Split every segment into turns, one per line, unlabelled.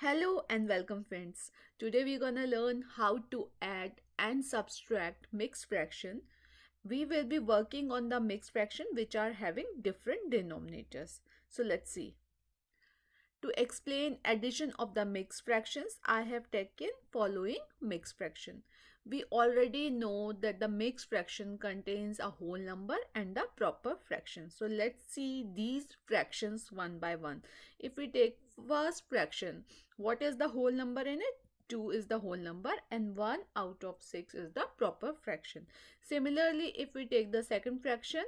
Hello and welcome friends. Today we're gonna learn how to add and subtract mixed fraction. We will be working on the mixed fraction which are having different denominators. So let's see. To explain addition of the mixed fractions, I have taken following mixed fraction we already know that the mixed fraction contains a whole number and a proper fraction. So let's see these fractions one by one. If we take first fraction, what is the whole number in it? 2 is the whole number and 1 out of 6 is the proper fraction. Similarly, if we take the second fraction,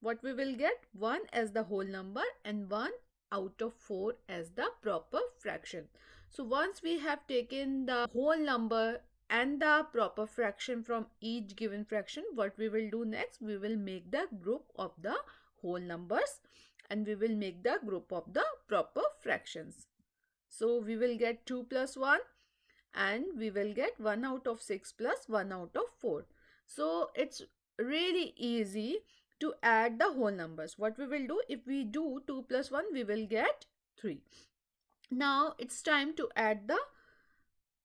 what we will get? 1 as the whole number and 1 out of 4 as the proper fraction. So once we have taken the whole number and the proper fraction from each given fraction what we will do next we will make the group of the whole numbers and we will make the group of the proper fractions. So we will get 2 plus 1 and we will get 1 out of 6 plus 1 out of 4 so it's really easy to add the whole numbers. What we will do if we do 2 plus 1 we will get 3 now it's time to add the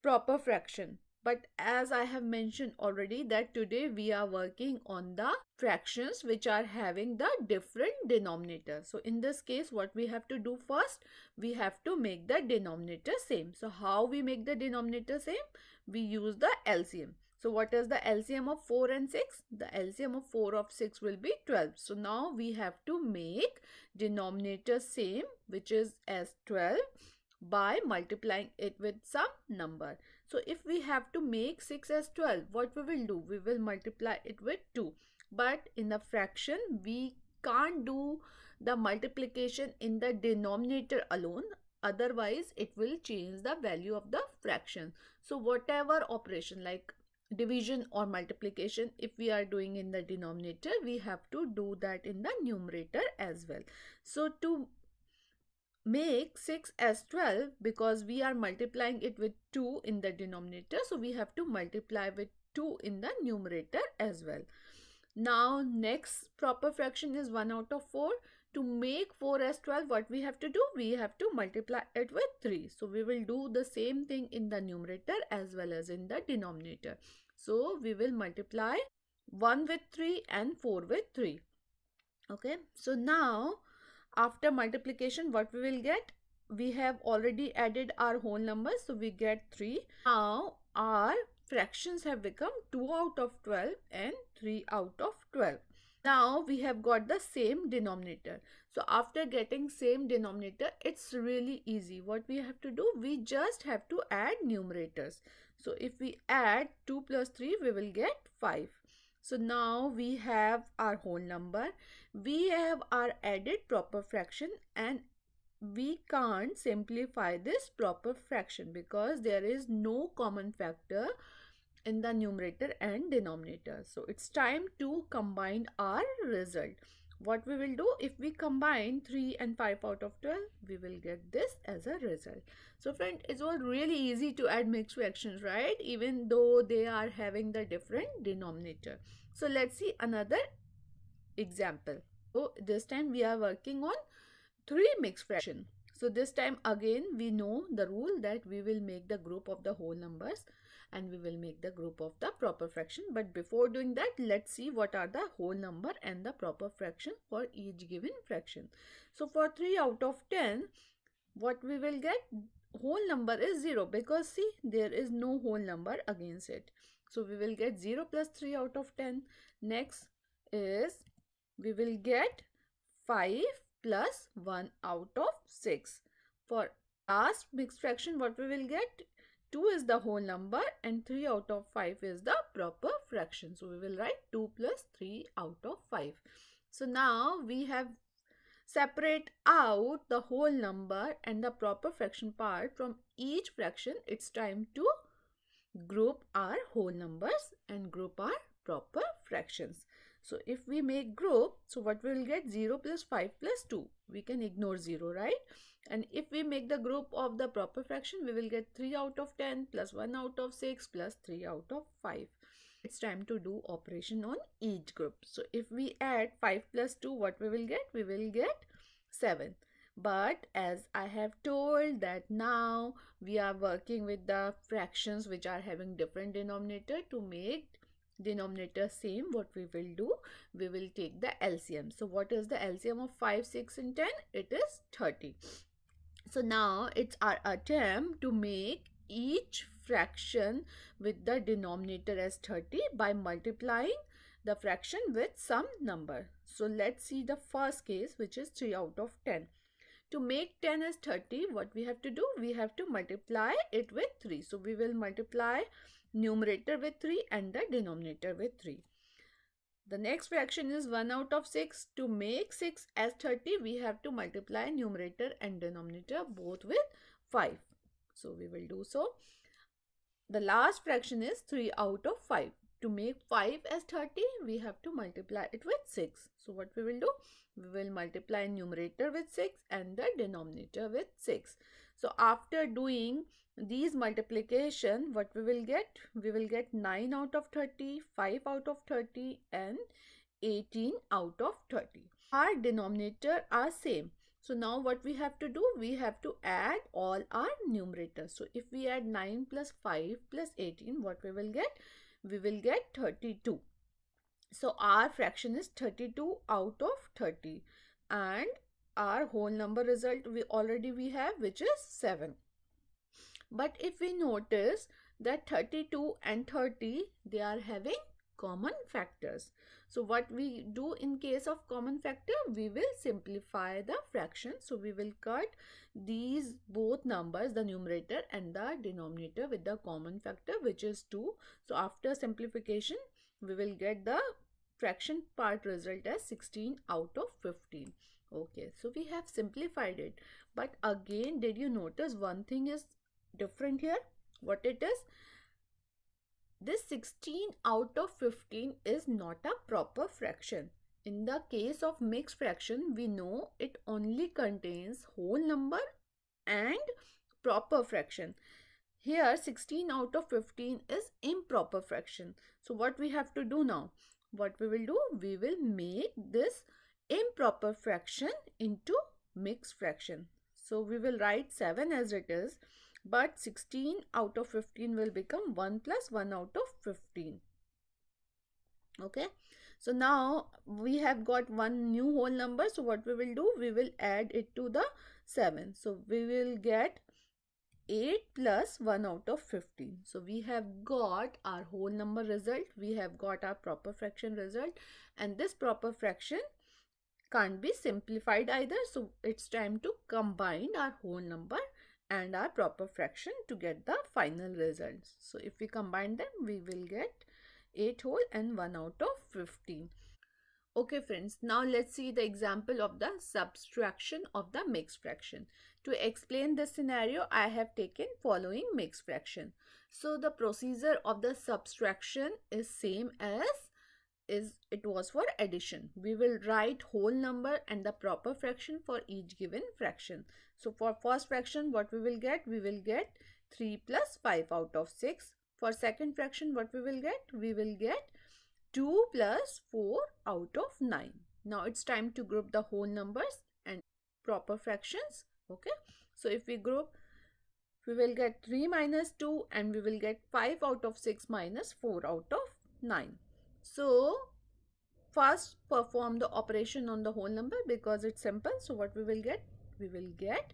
proper fraction but as I have mentioned already that today we are working on the fractions which are having the different denominator. So in this case what we have to do first we have to make the denominator same. So how we make the denominator same? We use the LCM. So what is the LCM of 4 and 6? The LCM of 4 of 6 will be 12. So now we have to make denominator same which is as 12 by multiplying it with some number. So if we have to make 6 as 12, what we will do? We will multiply it with 2. But in the fraction, we can't do the multiplication in the denominator alone. Otherwise, it will change the value of the fraction. So whatever operation like division or multiplication if we are doing in the denominator we have to do that in the numerator as well so to make 6 as 12 because we are multiplying it with 2 in the denominator. So we have to multiply with 2 in the numerator as well. Now next proper fraction is 1 out of 4. To make 4 as 12 what we have to do? We have to multiply it with 3. So we will do the same thing in the numerator as well as in the denominator. So we will multiply 1 with 3 and 4 with 3. Okay. So now after multiplication what we will get? We have already added our whole numbers so we get 3 now our fractions have become 2 out of 12 and 3 out of 12 now we have got the same denominator. So after getting same denominator it's really easy. What we have to do we just have to add numerators. So if we add 2 plus 3 we will get 5 so now we have our whole number. We have our added proper fraction and we can't simplify this proper fraction because there is no common factor in the numerator and denominator. So it's time to combine our result what we will do if we combine 3 and 5 out of 12 we will get this as a result. So friend it's all really easy to add mixed fractions right? Even though they are having the different denominator. So let's see another example. So this time we are working on three mixed fraction so this time again we know the rule that we will make the group of the whole numbers and we will make the group of the proper fraction. But before doing that let's see what are the whole number and the proper fraction for each given fraction. So for 3 out of 10 what we will get? Whole number is 0 because see there is no whole number against it. So we will get 0 plus 3 out of 10 next is we will get 5 plus 1 out of 6 for last mixed fraction what we will get 2 is the whole number and 3 out of 5 is the proper fraction. So we will write 2 plus 3 out of 5. So now we have separate out the whole number and the proper fraction part from each fraction. It's time to group our whole numbers and group our proper fractions. So if we make group, so what we will get 0 plus 5 plus 2. We can ignore 0, right? And if we make the group of the proper fraction, we will get 3 out of 10 plus 1 out of 6 plus 3 out of 5. It's time to do operation on each group. So if we add 5 plus 2, what we will get? We will get 7. but as I have told that now we are working with the fractions which are having different denominator to make denominator same what we will do we will take the LCM so what is the LCM of 5 6 and 10 it is 30 so now it's our attempt to make each fraction with the denominator as 30 by multiplying the fraction with some number. So let's see the first case which is 3 out of 10 to make 10 as 30, what we have to do? We have to multiply it with 3. So we will multiply numerator with 3 and the denominator with 3. The next fraction is 1 out of 6. To make 6 as 30, we have to multiply numerator and denominator both with 5. So we will do so. The last fraction is 3 out of 5 to make 5 as 30 we have to multiply it with 6 so what we will do we will multiply numerator with 6 and the denominator with 6 so after doing these multiplication what we will get? We will get 9 out of 30 5 out of 30 and 18 out of 30 our denominator are same. So now what we have to do? We have to add all our numerators. So if we add 9 plus 5 plus 18 what we will get? We will get 32. So our fraction is 32 out of 30 and our whole number result we already we have which is 7. But if we notice that 32 and 30 they are having common factors. So what we do in case of common factor, we will simplify the fraction. So we will cut these both numbers, the numerator and the denominator with the common factor which is 2. So after simplification, we will get the fraction part result as 16 out of 15. Okay, so we have simplified it. But again, did you notice one thing is different here? What it is? This 16 out of 15 is not a proper fraction. In the case of mixed fraction, we know it only contains whole number and proper fraction. Here 16 out of 15 is improper fraction. So what we have to do now? What we will do? We will make this improper fraction into mixed fraction. So we will write 7 as it is but 16 out of 15 will become 1 plus 1 out of 15 okay? So now we have got one new whole number. So what we will do? We will add it to the 7 so we will get 8 plus 1 out of 15 so we have got our whole number result. We have got our proper fraction result. And this proper fraction can't be simplified either. So it's time to combine our whole number and our proper fraction to get the final results. So if we combine them, we will get 8 whole and 1 out of 15. Okay friends, now let's see the example of the subtraction of the mixed fraction. To explain this scenario, I have taken following mixed fraction. So the procedure of the subtraction is same as is it was for addition. We will write whole number and the proper fraction for each given fraction. So for first fraction what we will get? We will get 3 plus 5 out of 6. For second fraction what we will get? We will get 2 plus 4 out of 9. Now it's time to group the whole numbers and proper fractions. Okay. So if we group we will get 3 minus 2 and we will get 5 out of 6 minus 4 out of 9. So first perform the operation on the whole number because it's simple. So what we will get? We will get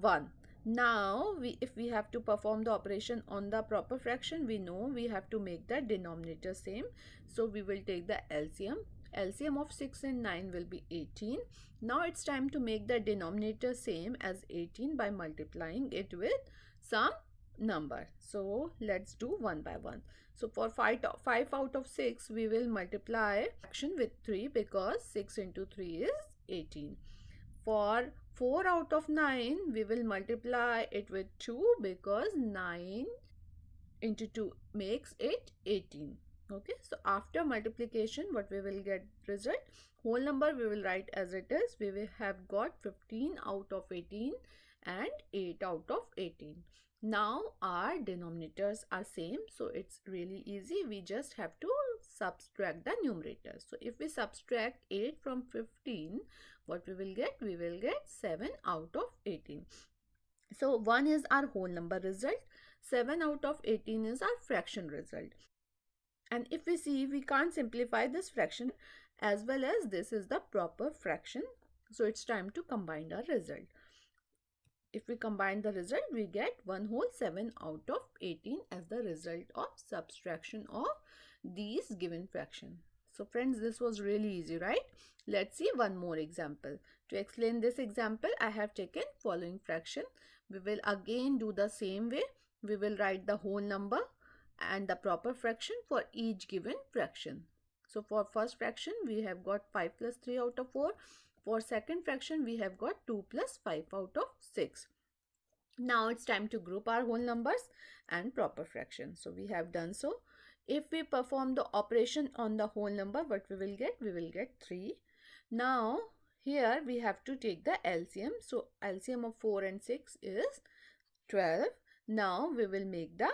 1. Now, we, if we have to perform the operation on the proper fraction, we know we have to make the denominator same. So, we will take the LCM. LCM of 6 and 9 will be 18. Now, it's time to make the denominator same as 18 by multiplying it with some number. So let's do one by one. So for 5, 5 out of 6 we will multiply fraction with 3 because 6 into 3 is 18. For 4 out of 9 we will multiply it with 2 because 9 into 2 makes it 18 okay so after multiplication what we will get result? Whole number we will write as it is. We will have got 15 out of 18 and 8 out of 18 now our denominators are same so it's really easy. We just have to subtract the numerator. So if we subtract 8 from 15, what we will get? We will get 7 out of 18. So 1 is our whole number result. 7 out of 18 is our fraction result. And if we see, we can't simplify this fraction as well as this is the proper fraction. So it's time to combine our result. If we combine the result, we get 1 whole 7 out of 18 as the result of subtraction of these given fraction. So friends, this was really easy, right? Let's see one more example. To explain this example, I have taken following fraction. We will again do the same way. We will write the whole number and the proper fraction for each given fraction. So for first fraction, we have got 5 plus 3 out of 4. For second fraction, we have got 2 plus 5 out of 6. Now it's time to group our whole numbers and proper fraction. So we have done so. If we perform the operation on the whole number, what we will get? We will get 3. Now here we have to take the LCM. So LCM of 4 and 6 is 12. Now we will make the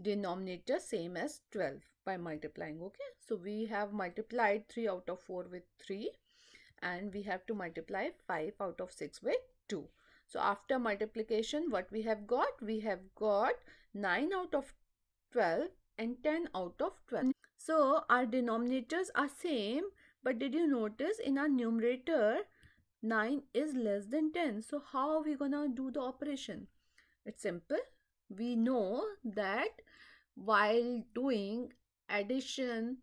denominator same as 12 by multiplying okay so we have multiplied 3 out of 4 with 3 and we have to multiply 5 out of 6 with 2 so after multiplication what we have got we have got 9 out of 12 and 10 out of 12 mm. so our denominators are same but did you notice in our numerator 9 is less than 10 so how are we gonna do the operation? It's simple. We know that while doing addition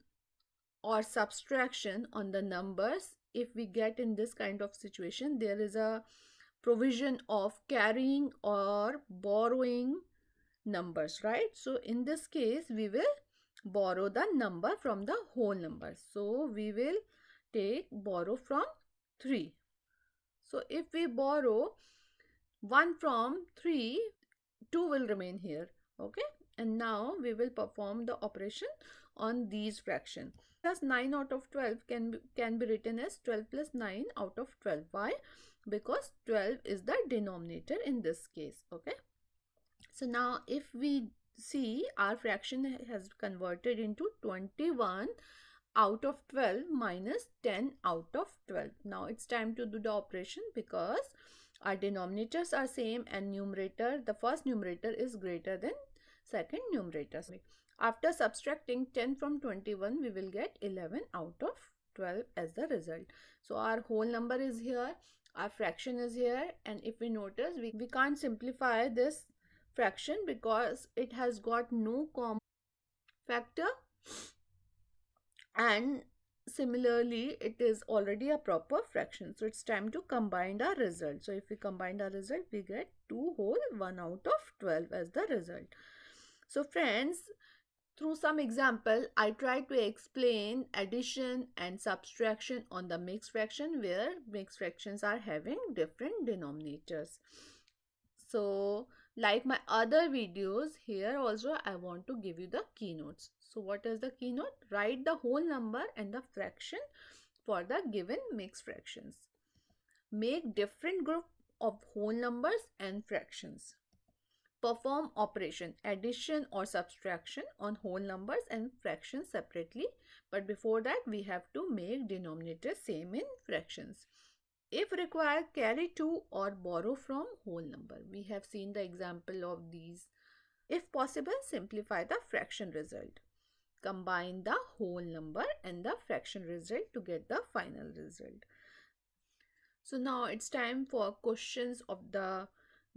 or subtraction on the numbers if we get in this kind of situation there is a provision of carrying or borrowing numbers right? So in this case we will borrow the number from the whole number. So we will take borrow from 3 so if we borrow 1 from 3 2 will remain here okay? And now we will perform the operation on these fraction. Plus 9 out of 12 can be, can be written as 12 plus 9 out of 12 why? Because 12 is the denominator in this case okay so now if we see our fraction has converted into 21 out of 12 minus 10 out of 12 now it's time to do the operation because our denominators are same and numerator, the first numerator is greater than second numerator. After subtracting 10 from 21, we will get 11 out of 12 as the result. So our whole number is here, our fraction is here and if we notice, we, we can't simplify this fraction because it has got no common factor. And similarly it is already a proper fraction. So it's time to combine our result. So if we combine our result we get 2 whole 1 out of 12 as the result. So friends through some example i tried to explain addition and subtraction on the mixed fraction where mixed fractions are having different denominators. So like my other videos here also i want to give you the keynotes so what is the keynote? Write the whole number and the fraction for the given mixed fractions. Make different group of whole numbers and fractions. Perform operation addition or subtraction on whole numbers and fractions separately. But before that we have to make denominator same in fractions. If required, carry to or borrow from whole number. We have seen the example of these. If possible, simplify the fraction result combine the whole number and the fraction result to get the final result. So now it's time for questions of the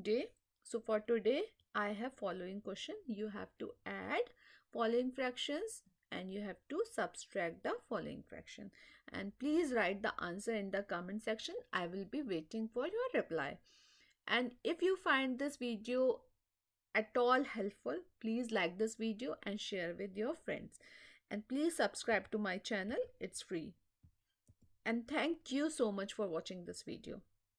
day. So for today, I have following question. You have to add following fractions and you have to subtract the following fraction. And please write the answer in the comment section. I will be waiting for your reply. And if you find this video at all helpful, please like this video and share with your friends. And please subscribe to my channel, it's free. And thank you so much for watching this video.